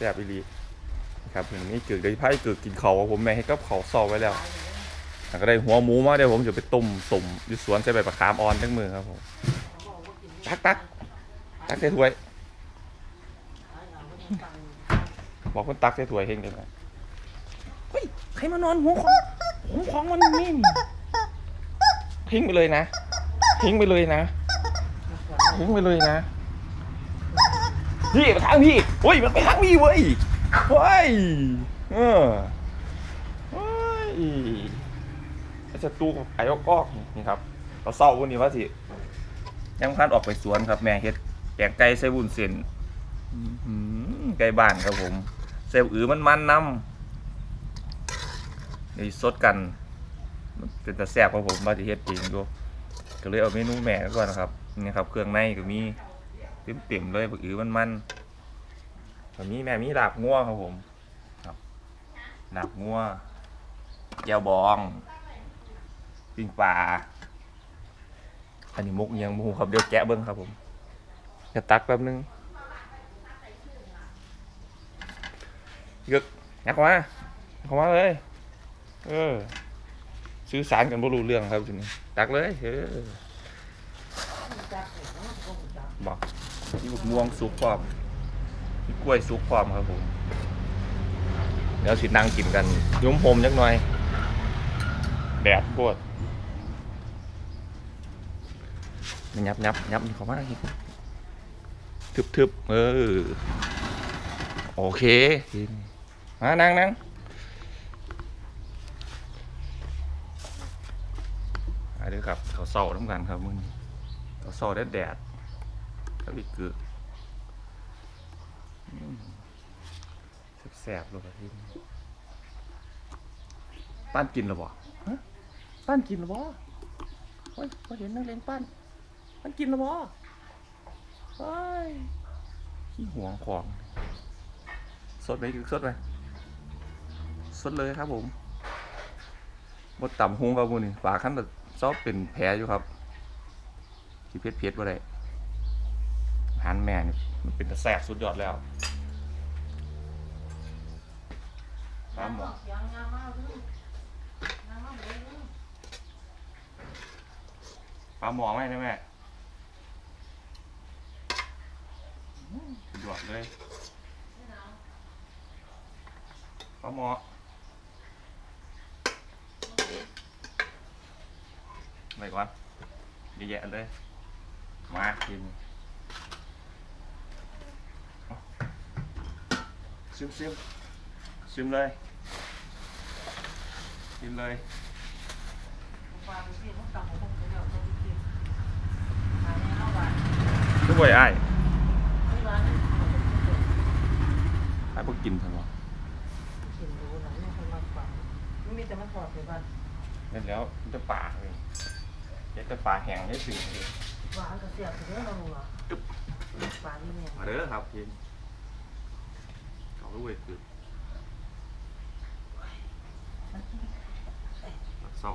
ซ่บอีหลีครับเพิ่นนี่เกิดได้ไผเกิดกินเขาวผมแม่ให้กับเขาวซอไว้แล้วแล้วก็ได้หัวหมูมาเดี๋ยวผมจะไปต้มสมอยู่สวนใส่ใบมะขามอ่อนทั้งมือครับผมตักตักตักใส่ถ้วย บอกคนตักใส่ถ้วยเฮงเลยนะเฮ้ยใครมานอนหัวของหัวของมันนี่ทิ้งไปเลยนะทิ้งไปเลยนะทิ้งไปเลยนะ พี่ไปทางพี่เฮ้ยมันไปทางพี่เว้ยเฮ้ยเออเฮ้ยไอ้ศัตรูไอ้กอกนี่ครับ เราเศร้าวันนี้ว่าสิยังพันออกไปสวนครับ แม่เฮ็ดแกงไก่ใส่วุ้นเส้นไก่บ้านครับผมใส่อือมันมันๆนำเดี๋ยวสดกันเป็นตาแซ่บครับผมมาที่เฮ็ดเองดูก็เลยเอาเมนูแม่ก่อนนะครับนี่ครับ เครื่องในก็มี เต็มๆเลยบักอือมันมันๆก็มีแม่มีหลาบงัวครับผมครับลาบงัวแก้วบองปิ้งปลาอันนี้มุกเอียงมูครับเดี๋ยวแกะเบิ้งครับผมจะตักแป๊บนึงยึกยักเข้ามาเข้ามาเลย เออ สื่อสารกันบ่รู้เรื่องครับทีนี้ตักเลย เออ มีบุกม่วงสุกพร้อมมีกล้วยสุกพร้อมครับผมเดี๋ยวสินั่งกินกันยุ้มผมจักหน่อย แดดโคตรยับยับยับนี่เขามาอีกทึบทึบเออ โอเคมานั่งนั่งอันนี้ครับเขาเศร้าทั้งกันครับมึงเขาเศร้าแดดแดด แล้วอีกเกืออืมแสบๆเลยพี่ป้านกินหรือเปล่าฮะป้านกินหรือเปล่าเฮ้ยพอเห็นนักเลงป้านป้านกินหรือเปล่าเฮ้ยขี้ห่วงของ สดไหมคือสดไหมสดเลยครับผมบดต่ำหงครับมูนี่ปลาขั้นแต่ซอบเป็นแผลอยู่ครับที่เพชรเพชรว่าได้ารแม่นี่มันเป็นตะแสบสุดยอดแล้วปลาหมอปลาหมอไหมนะแม่สุดยอดเลยปลาหมอไปก่อนเยอะแยะเลย มากินเอา ซิมซิมซิมเลยซิมเลยทุกวยไอ้ายไอ้ายพวกกินทั้งหมดมีแต่มันถอดไปบ้านเล่นแล้วมันจะป่าเลยเดี๋ยวจะป่าแห้งให้ถึงเลยหวานก็เสียบไปเรื่อยเราหนูอะปลาที่เนี่ยมาเด้อครับกิ นเขาด้วยคือตัดเศร้า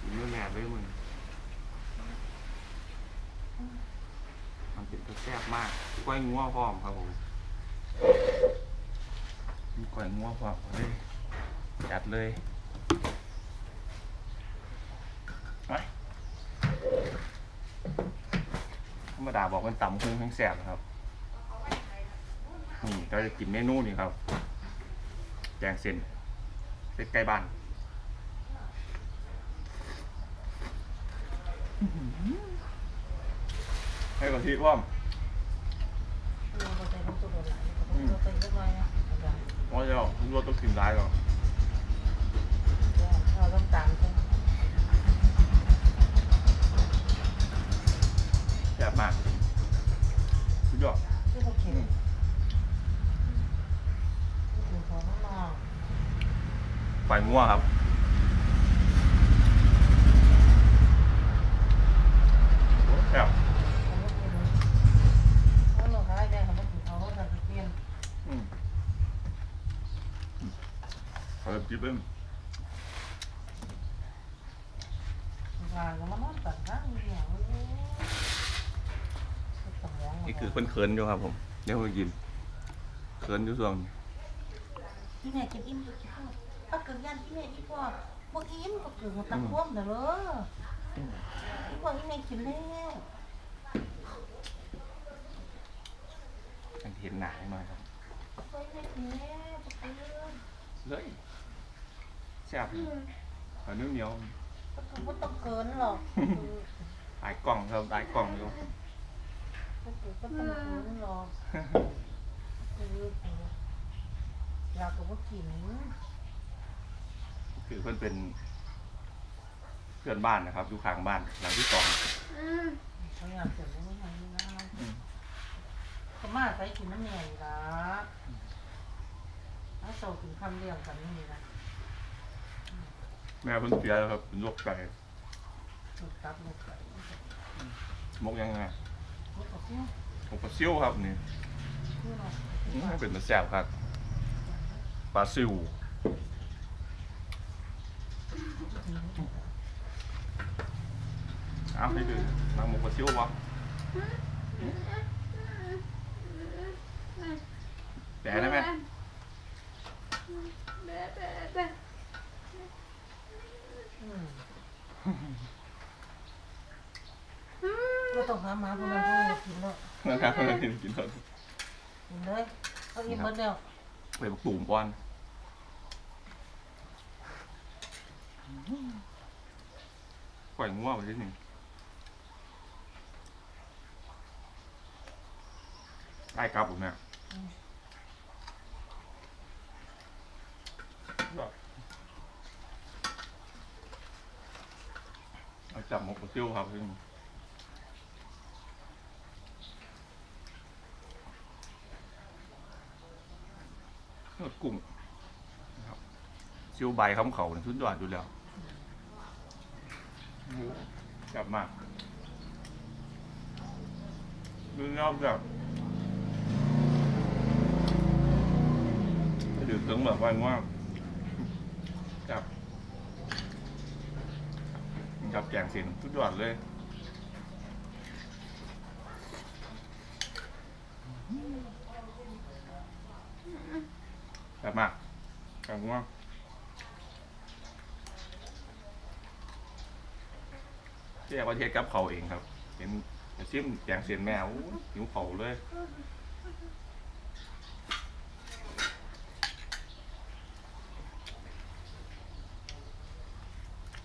กินเมื่อแม่ด้วยมึงมันเป็นตัวแซ่บมากกล้วยงัวพร้อมครับผมมีกล้วยงัวพร้อมเลยจัดเลยไปธรรมดาบอกมันต่ำคุ้งแห้งแซ่บครับ นี่เราจะกินเมนูนี่ครับ แกงเส้นเป็ดไก่บ้านให้กะทิร่วมเราใส่น้ำซุปอะไรเราใส่สักหน่อยนะว่าจะรสต้องกินได้ก่อนเราต้องตามใช่ไหมแซ่บมากสุดยอดาเขาจะเปลี่ยนอืมเขาจะจิ้มเองวางแล้วมันนอนตัดข้างเนี่ยนี่คือเขินๆอยู่ครับผมเดี๋ยวเรากินเขินอยู่ส่วงที่แม่กินอิ่มอยู่ที่พ่อเอาเกิดยันที่แม่ที่พ่อบ่อิ่มก็เกิดตะควมเด้อเลยที่พ่อที่แม่กินแล้วยังเห็นหนาหน่อยครับพ่อที่แม่กินแล้วบ่เกินเลยแซ่บขอนิ้วเหนียวก็คือบ่ต้องเกินหรอกตายกล่องครับตายกล่องอยู่ก็คือบ่ต้องเกินหรอกคืออยากก็บ่กิน คือเพื่อนเป็น เพื่อนบ้านนะครับอยู่ข้างบ้านหลังที่สองเขาอยากจะรู้ว่าไงนะเขามาใส่กินน้ำแม่อยู่ละถ้าโซกินคำเดียวกันนี่นะแม่เพิ่นเสียแล้วครับเป็นโรคไตลูกตับลูกไก่มกยังไงลูกกระเทียมมกปลาซิวครับนี่เพื่อนเราอื้อเป็นตาแซ่บครับปลาซิว เอาให้ดูนางมกปลาซิววะแต่ได้ไหมอืมก็ต้องหาหมาพวกนั้นพวกนี้กินแล้วนะครับกินกินเถอะกินเลยเอาอิ่มหมดแล้วไปบักตุ่มก่อน ปล่อยงัวงไปนิดหนึ่งได้ครับผมเนี่ยเอาจับหมกปลาซิวครับพี่นวดกุ้งนะครับซิวใบคำเขาเนี่ยสุดยอดอยู่แล้ว โอ้โหจับมากดูนอกจากดื่มถึงแบบว่าว่าจับกับแกงเสียนสุดยอดเลยจับมากจับว่าที่ แยกประเทศกับเขาเองครับ เห็นซิมแกงเสียนแมวหิวเขาเลย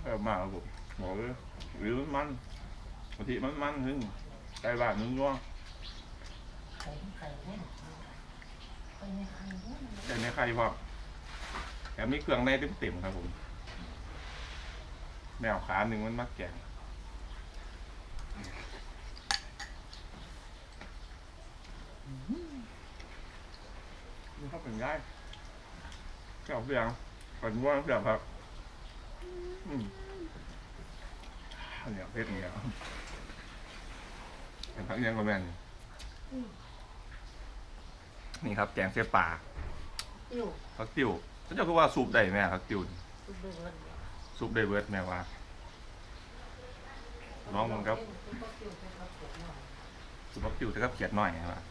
เออมาครับผมบอกเลยหรือมันบางทีมันมันนึงไก่บ้านนึงว่าไก่ไก่ในไข่เล่นแต่ในใครว่าแถมมีเครื่องในเต็มๆครับผมแมวขาหนึ่งมันมักแกง นี่เขาเป็นง่ายเจ้าเสียงเป็นว่าเสียงครับอืมอันเนี้ยเพชรเนี่ยเป็นพักยังก็แม่นนี่ครับ แกงเสียป่าอยู่พักติวฉันจะพูดว่าซุปได้แม่พักติวนี่สุดเดือดซุปได้เบิร์ดแม่ว่าน้องมันครับซุปพักติวแต่ก็เขียดหน่อยนะครับมัน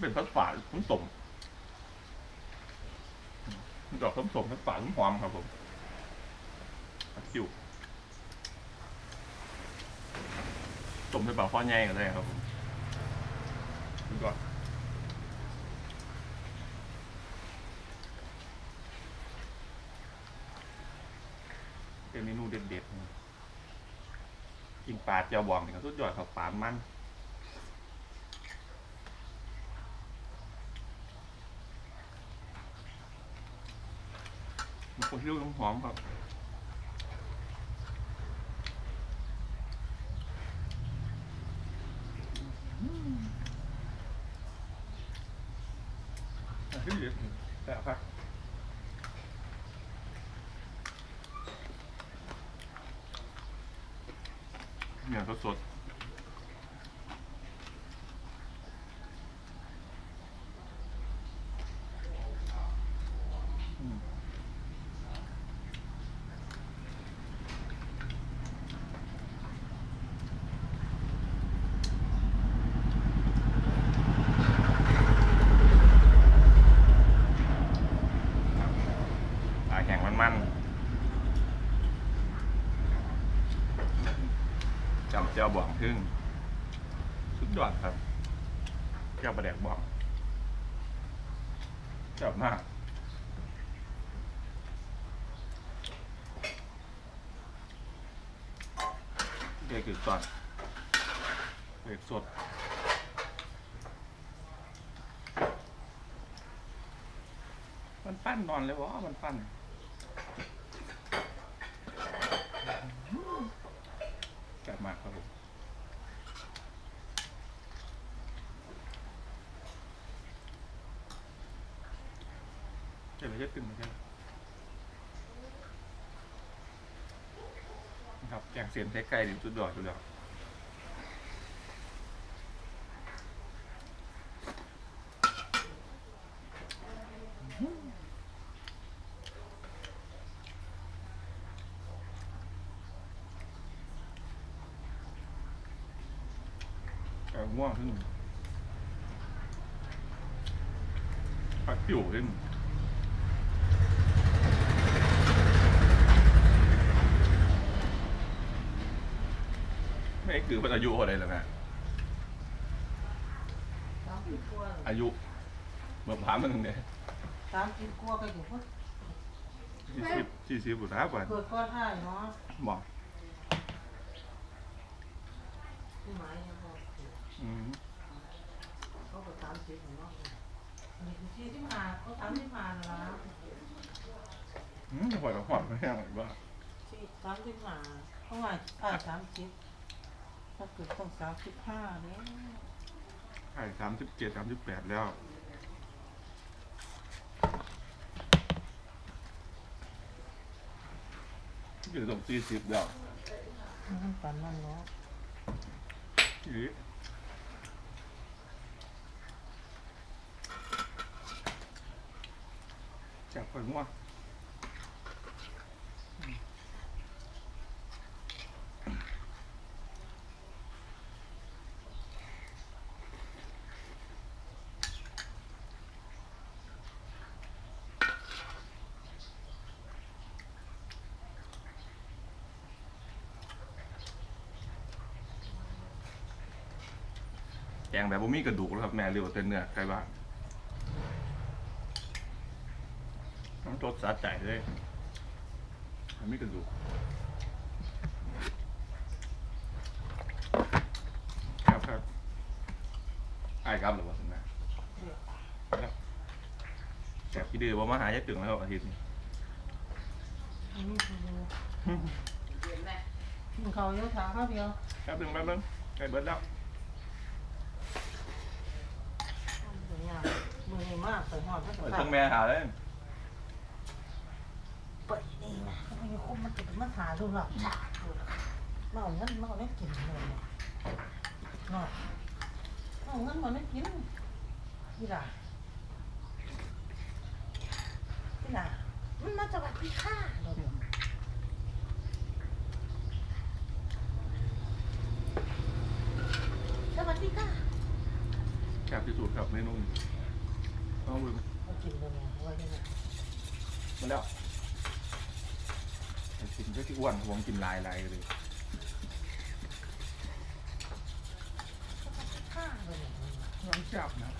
เป็นพักฝาผมต้มดอกส้มๆพักฝาหอมครับผมพักติวต้มด้วยปลาข้อใหญ่ก็ได้ครับผมสุดยอดเป็นเมนูเด็ดๆกินปลาเจียวบองนี่ก็สุดยอดครับปลามัน มันคนที่รู้หอมๆครับอะที่เด็ดแต่ครับ เนี่ยสดสดอืม แก้วประแดกบอก ชอบมากเด็กคือตอนเด็กสดมันปั้นนอนเลยวะมันปั้นแซ่บมากครับผม เจะเลยจะตึงเหมือนกันนะครับแกงเสียนใช้ไก่ดิจุดดอกอยู่แล้วแกงง่วงขึ้นผักผิวขึ้น ไม่คือเป็นอายุอะไรแล้วนะสามสิบกว่าอายุเมื่อผ่านมันหนึ่งเด้สามสิบกว่าก็อยู่พุ่นสี่สิบสี่สิบบุตรครับวันเกิดก้อนห้าเนาะบอกที่หมายเนี่ยพออืมเขาก็สามสิบเนาะอันนี้คือสี่สิบห้าเขาสามสิบห้าแล้วนะอืมจะปล่อยกับหอดไม่ได้หรอกว่าสี่สามสิบห้าเขาว่าอ่าสามสิบ ถ้าเกิดต้องสามสิบห้าเนี่ยใช่สามสิบเจ็ดสามสิบแปดแล้ว อยู่ตรงสี่สิบแล้วมันปันนั่นเนาะทีนี้จับไปง่วง งแบบบ่มีกระดูกแล้วครับแม่เรียกว่าเต้นเนื้อไก่บ้านน้ำรสสะใจเลยมันไม่กระดูกครับครับไอ้ายครับหรือว่าคุณแม่ครับแสบขี้ดื้อว่ามาหาจะถึงแล้วอาทิตย์นี้อันนี้คือกินเขาวเยอะถามข้าวเดียว ครับถึงแป๊บนึงใกล้เบิดแล้ว เป็นอย่าง มือนี่มากใส่หอดไม่เปิดใส่เครื่องแม่หาเลยเปิดนี่นะมันมีคนมันติดมันหาดูหรอกฉากดูหรอกมาเอาเงินมาเอาเงินกินเลยเนี่ยเนาะมาเอาเงินมาเอาเงินกินพี่ล่ะพี่ล่ะมันมาจากวัดพี่ข้าเดี๋ยวเดี๋ยวสวัสดีค่ะแซ่บที่สุดครับเมนูนี้ ต้องมือมากินเลยเนี่ยไว้ยังไงมันแล้วไอ้กินก็ที่อ้วนผมกินลายลายเลยข้าเลยเนี่ยน้ำแซ่บนะ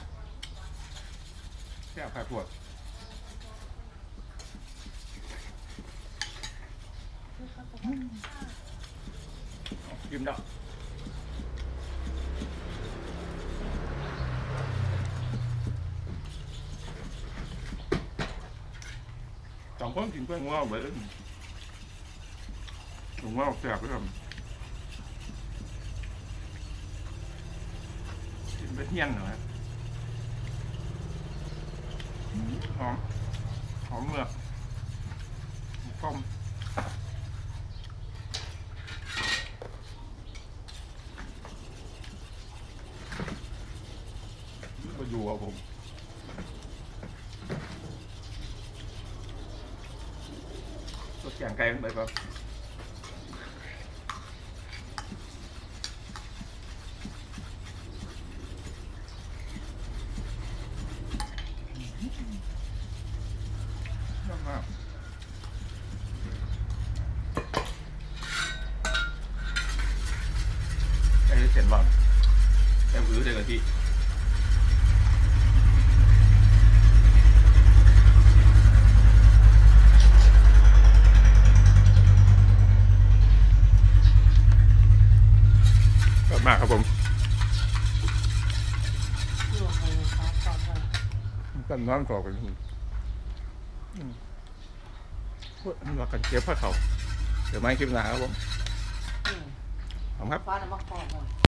แซ่บผัดปวดกินดอกสอง คนกินเพื่อนง้อไว้เลยผมว่าแซ่บเลยครับกินไปเที่ยงหน่อยหอม หอมเมือกต้มมาอยู่กับผม ตัวแกงไก่ขึ้นไปครับยอดมากไก่เส้นบอลไก่อื้อเด็กกะทิ กั นนอนกอดกันอืมอืมพูดว่ากันเก็บผ้าเขาเดี๋ยวไม่คลิปหนาครับผมอืมขอบคุณครับ